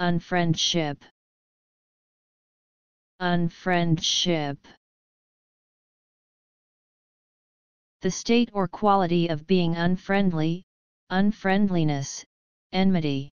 unfriendship. Unfriendship. The state or quality of being unfriendly unfriendliness enmity.